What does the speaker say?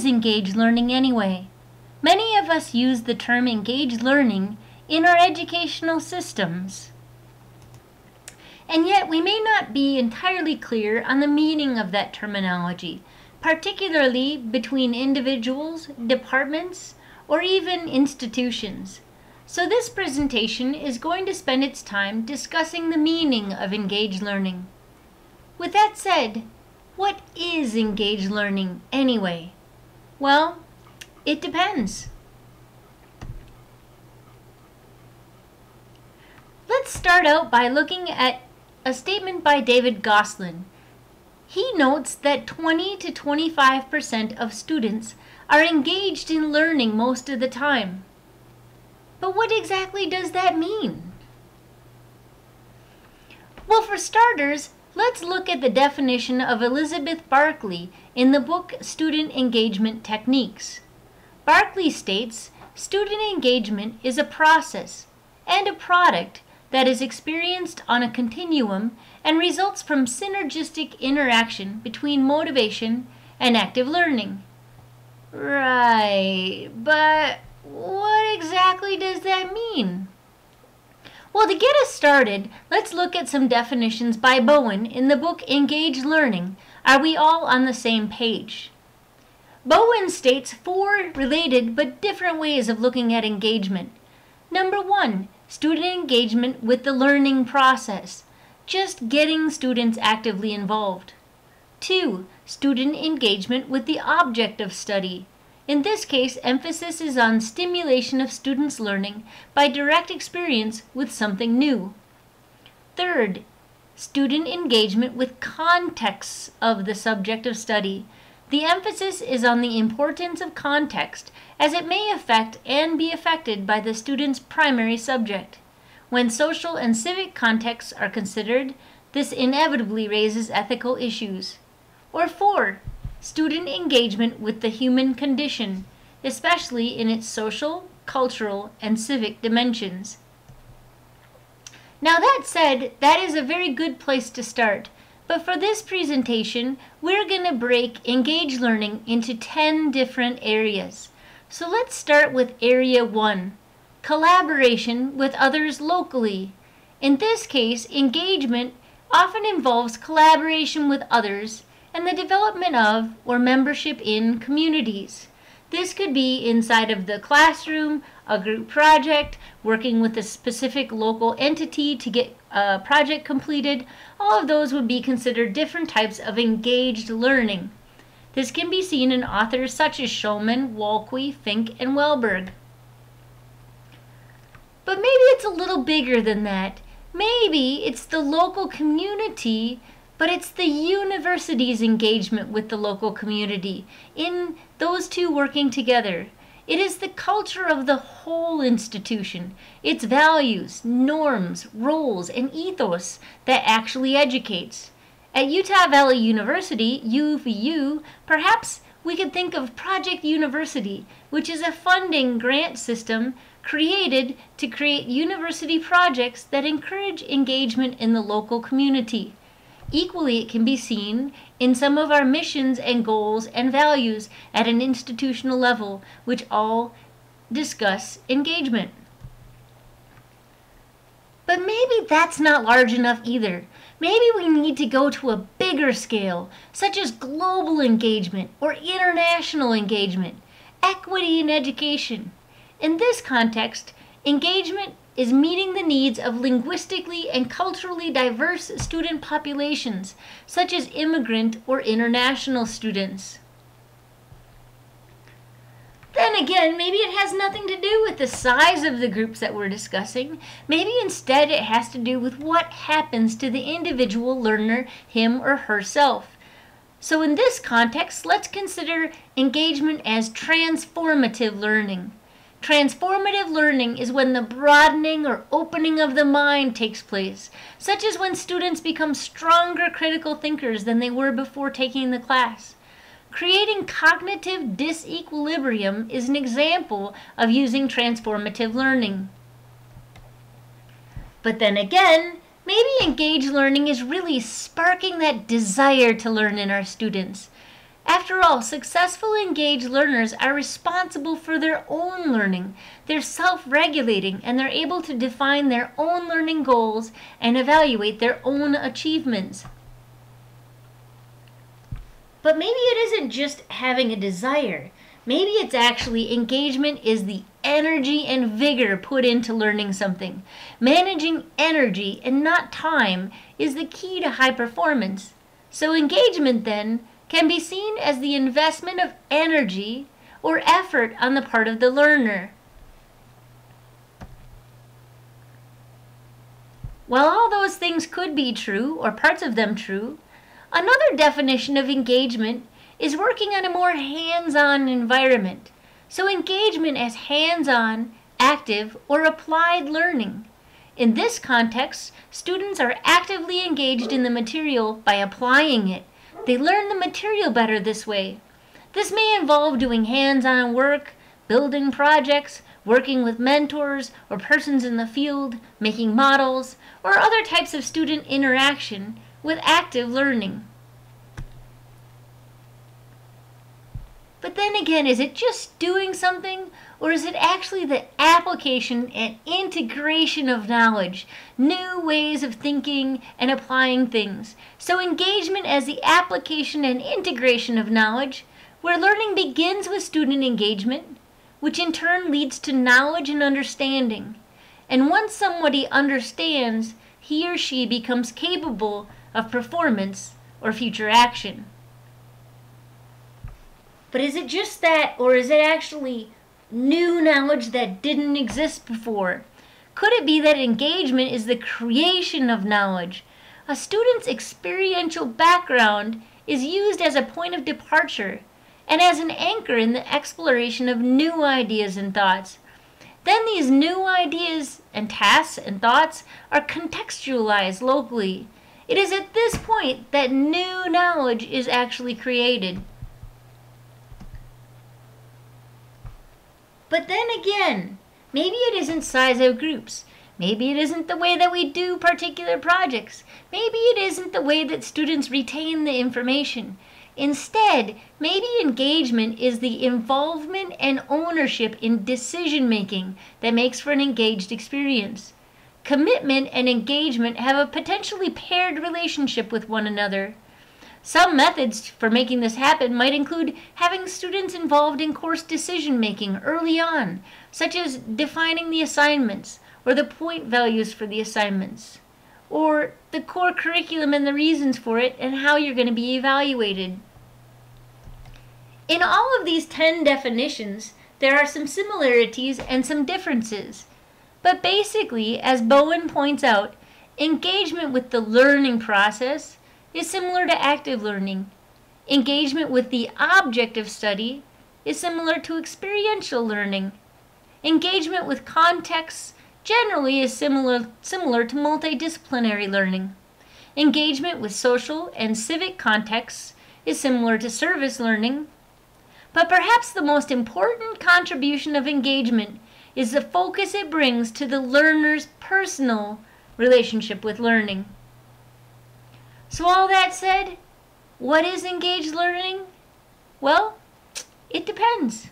is engaged learning anyway? Many of us use the term engaged learning in our educational systems. And yet we may not be entirely clear on the meaning of that terminology, particularly between individuals, departments, or even institutions. So this presentation is going to spend its time discussing the meaning of engaged learning. With that said, what is engaged learning anyway? Well, it depends. Let's start out by looking at a statement by David Gosselin. He notes that 20 to 25% of students are engaged in learning most of the time. But what exactly does that mean? Well, for starters, let's look at the definition of Elizabeth Barkley in the book Student Engagement Techniques. Barkley states, student engagement is a process and a product that is experienced on a continuum and results from synergistic interaction between motivation and active learning. Right, but what exactly does that mean? Well, to get us started, let's look at some definitions by Bowen in the book Engaged Learning. Are we all on the same page? Bowen states four related but different ways of looking at engagement. Number one, student engagement with the learning process, just getting students actively involved. Two, student engagement with the object of study. In this case, emphasis is on stimulation of students' learning by direct experience with something new. Third, student engagement with contexts of the subject of study. The emphasis is on the importance of context as it may affect and be affected by the student's primary subject. When social and civic contexts are considered, this inevitably raises ethical issues. Or four, student engagement with the human condition, especially in its social, cultural, and civic dimensions. Now that said, that is a very good place to start but for this presentation, we're going to break Engage Learning into 10 different areas. So let's start with Area 1, collaboration with others locally. In this case, engagement often involves collaboration with others and the development of or membership in communities. This could be inside of the classroom, a group project, working with a specific local entity to get a project completed. All of those would be considered different types of engaged learning. This can be seen in authors such as Shulman, Wolke, Fink, and Welberg. But maybe it's a little bigger than that. Maybe it's the local community but it's the university's engagement with the local community in those two working together. It is the culture of the whole institution, its values, norms, roles, and ethos that actually educates. At Utah Valley University, UVU, perhaps we could think of Project University, which is a funding grant system created to create university projects that encourage engagement in the local community. Equally, it can be seen in some of our missions and goals and values at an institutional level, which all discuss engagement. But maybe that's not large enough either. Maybe we need to go to a bigger scale, such as global engagement or international engagement, equity in education. In this context, engagement is meeting the needs of linguistically and culturally diverse student populations, such as immigrant or international students. Then again, maybe it has nothing to do with the size of the groups that we're discussing. Maybe instead it has to do with what happens to the individual learner, him or herself. So in this context, let's consider engagement as transformative learning. Transformative learning is when the broadening or opening of the mind takes place, such as when students become stronger critical thinkers than they were before taking the class. Creating cognitive disequilibrium is an example of using transformative learning. But then again, maybe engaged learning is really sparking that desire to learn in our students. After all, successful engaged learners are responsible for their own learning. They're self regulating and they're able to define their own learning goals and evaluate their own achievements. But maybe it isn't just having a desire. Maybe it's actually engagement is the energy and vigor put into learning something. Managing energy and not time is the key to high performance. So, engagement then can be seen as the investment of energy or effort on the part of the learner. While all those things could be true, or parts of them true, another definition of engagement is working on a more hands on environment. So, engagement as hands on, active, or applied learning. In this context, students are actively engaged in the material by applying it. They learn the material better this way. This may involve doing hands on work, building projects, working with mentors or persons in the field, making models, or other types of student interaction with active learning. But then again, is it just doing something or is it actually the application and integration of knowledge, new ways of thinking and applying things? So, engagement as the application and integration of knowledge, where learning begins with student engagement, which in turn leads to knowledge and understanding. And once somebody understands, he or she becomes capable of performance or future action. But is it just that, or is it actually new knowledge that didn't exist before? Could it be that engagement is the creation of knowledge? A student's experiential background is used as a point of departure and as an anchor in the exploration of new ideas and thoughts. Then these new ideas and tasks and thoughts are contextualized locally. It is at this point that new knowledge is actually created. But then again, maybe it isn't size of groups. Maybe it isn't the way that we do particular projects. Maybe it isn't the way that students retain the information. Instead, maybe engagement is the involvement and ownership in decision making that makes for an engaged experience. Commitment and engagement have a potentially paired relationship with one another. Some methods for making this happen might include having students involved in course decision making early on, such as defining the assignments or the point values for the assignments, or the core curriculum and the reasons for it and how you're going to be evaluated. In all of these 10 definitions, there are some similarities and some differences. But basically, as Bowen points out, engagement with the learning process is similar to active learning. Engagement with the object of study is similar to experiential learning. Engagement with contexts generally is similar, similar to multidisciplinary learning. Engagement with social and civic contexts is similar to service learning. But perhaps the most important contribution of engagement is the focus it brings to the learner's personal relationship with learning. So, all that said, what is engaged learning? Well, it depends.